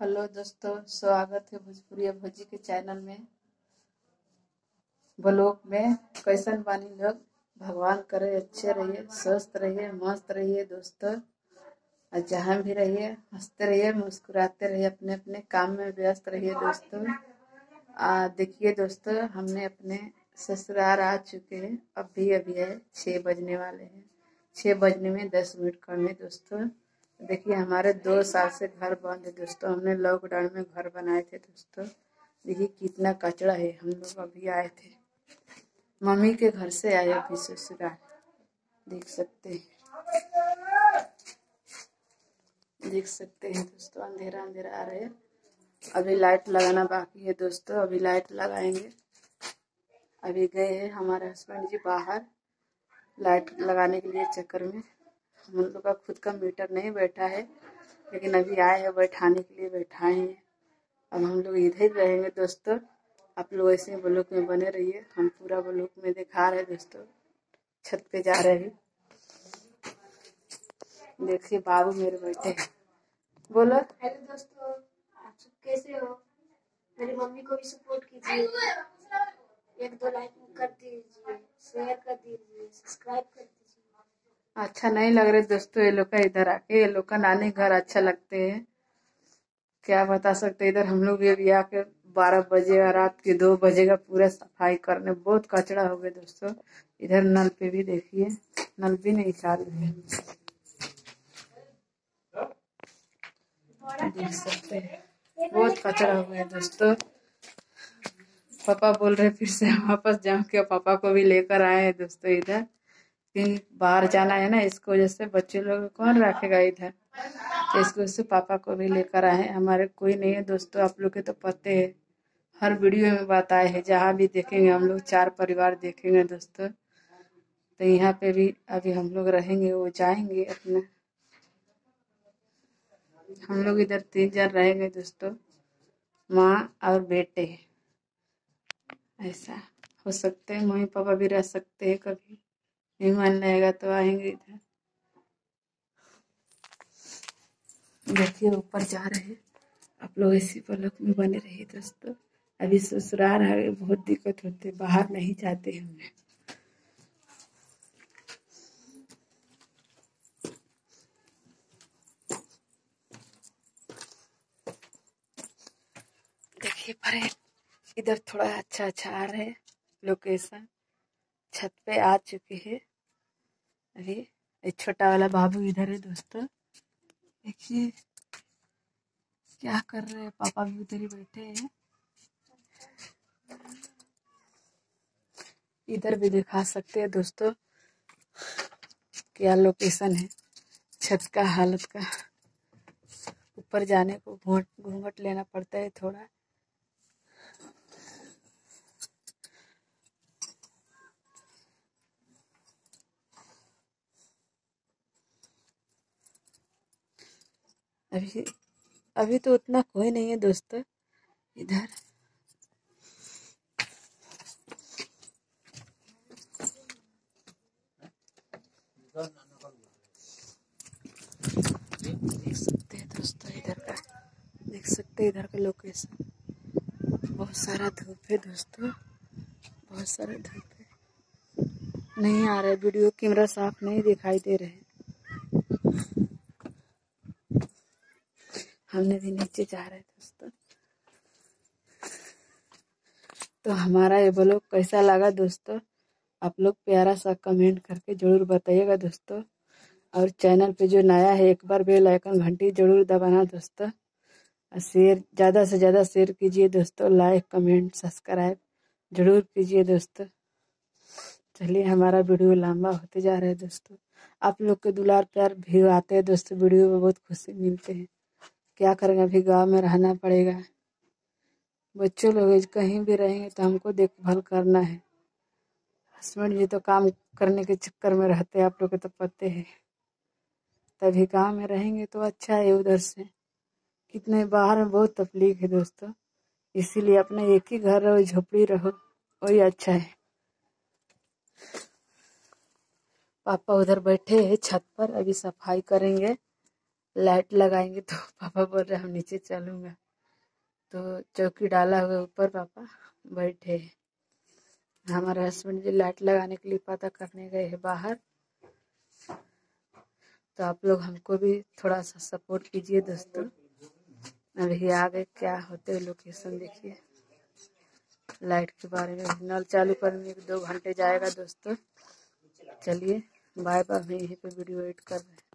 Hello दोस्तों, स्वागत है भोजपुरी भोजी के चैनल में। ब्लॉग में कैसन बानी लोग? भगवान करे, अच्छे रहिए, स्वस्थ रहिए, मस्त रहिए दोस्तों। और जहाँ भी रहिए, हँसते रहिए, मुस्कुराते रहिए अपने अपने काम में व्यस्त रहिए दोस्तों। आ देखिए दोस्तों, हमने अपने ससुराल आ चुके हैं। अभी अभी है छः बजने वाले हैं। छः बजने में दस मिनट कम है दोस्तों। देखिए, हमारे दो साल से घर बंद है दोस्तों। हमने लॉकडाउन में घर बनाए थे दोस्तों। देखिए, कितना कचरा है। हम लोग अभी आए थे। मम्मी के घर से आए अभी ससुराल। देख सकते हैं। देख सकते हैं दोस्तों, अंधेरा अंधेरा आ रहा है। अभी लाइट लगाना बाकी है दोस्तों। अभी लाइट लगाएँगे। अभी गए हैं हमारे हस्बैंड जी बाहर। लाइट लगाने के लिए चक्कर में। हम लोग का खुद का मीटर नहीं बैठा है, लेकिन अभी आए हैं, बैठाने के लिए बैठाए हैं। अब हम लोग इधर ही रहेंगे दोस्तों। आप लोग ऐसे ही ब्लॉक में बने रहिए। हम पूरा ब्लॉक में दिखा रहे हैं दोस्तों। छत पे जा रहे हैं। देखिए बाबू मेरे बैठे हैं। बोलो। हेलो दोस्तों, आप सब कैसे हो? मेरी मम्मी को भी सपोर्ट कीजिए। एक दो लाइक कर दीजिए शेयर कर दीजिए सब्सक्राइब कर दीजिए अच्छा नहीं लग रहे दोस्तों, ये लोग का इधर आके, ये लोग का नानी घर अच्छा लगते हैं। क्या बता सकते इधर हम लोग भी आके बारह बजे रात के दो बजे का पूरा सफ़ाई करने, बहुत कचरा हो गया दोस्तों। इधर नल पे भी देखिए, नल भी नहीं चालू है। देख सकते हैं, बहुत कचरा हो गया दोस्तों। पापा बोल रहे फिर से वापस जाऊँ के पापा को भी लेकर आए हैं दोस्तों इधर। कहीं बाहर जाना है ना, इसको वजह से बच्चे लोग कौन रखेगा इधर? तो इसको वजह से पापा को भी लेकर आए हमारे कोई नहीं है दोस्तों, आप लोग के तो पते है। हर वीडियो में बात आए हैं, जहाँ भी देखेंगे हम लोग, चार परिवार देखेंगे दोस्तों। तो यहाँ पे भी अभी हम लोग रहेंगे, वो जाएँगे अपना। हम लोग इधर तीन जन रहेंगे दोस्तों, माँ और बेटे। ऐसा हो सकते हैं, मम्मी पापा भी रह सकते हैं कभी। नहीं मन रहेगा तो आएँगे इधर। देखिए, ऊपर जा रहे हैं। आप लोग इसी पलक में बने रहिए दोस्तों। अभी ससुराल आ गए, बहुत दिक्कत होते बाहर नहीं जाते हमें देखिए पर इधर थोड़ा अच्छा अच्छा आ रहा है। लोकेशन। छत पे आ चुके हैं। अभी एक छोटा वाला बाबू इधर है दोस्तों। देखिए, क्या कर रहे हैं? पापा भी उधर ही बैठे हैं। इधर भी दिखा सकते हैं दोस्तों, क्या लोकेशन है छत का, हालत का। ऊपर जाने को घूंट घूंघट लेना पड़ता है थोड़ा। अभी अभी तो उतना कोई नहीं है दोस्तों। इधर। देख सकते हैं दोस्तों, इधर का। देख सकते हैं इधर का लोकेशन बहुत सारा धूप है दोस्तों। बहुत सारा धूप है। नहीं आ रहा है, वीडियो कैमरा साफ़ नहीं दिखाई दे रहे हमने भी नीचे जा रहे दोस्तों तो हमारा ये ब्लॉग कैसा लगा दोस्तों? आप लोग प्यारा सा कमेंट करके ज़रूर बताइएगा दोस्तों। और चैनल पे जो नया है, एक बार बेल आइकन घंटी ज़रूर दबाना दोस्तों। शेयर ज़्यादा से ज़्यादा शेयर कीजिए दोस्तों। लाइक कमेंट सब्सक्राइब ज़रूर कीजिए दोस्तों। चलिए, हमारा वीडियो लंबा होते जा रहा है दोस्तों। आप लोग के दुलार प्यार भी आते हैं दोस्तों वीडियो में बहुत खुशी मिलते हैं। क्या करेंगे? अभी गाँव में रहना पड़ेगा। बच्चों लोग कहीं भी रहेंगे तो हमको देखभाल करना है। हस्बैंड जी तो काम करने के चक्कर में रहते हैं, आप लोग तो पते है। तभी गाँव में रहेंगे तो अच्छा है उधर से। कितने बाहर में बहुत तकलीफ़ है दोस्तों। इसीलिए अपना एक ही घर रहो, झोपड़ी रहो, वही अच्छा है। पापा उधर बैठे हैं, छत पर, अभी सफ़ाई करेंगे। लाइट लगाएँगे तो पापा बोल रहे हम नीचे चलूँगा। तो चौकी डाला हुआ ऊपर पापा, बैठे हमारे हस्बैंड जी लाइट लगाने के लिए पता करने गए हैं बाहर। तो आप लोग हमको भी थोड़ा सा सपोर्ट कीजिए दोस्तों। अभी आगे क्या होते लोकेशन देखिए। लाइट के बारे में नल चालू करने में दो घंटे जाएगा दोस्तों। चलिए बाय बाय यहीं पे वीडियो एडिट कर रहे हैं।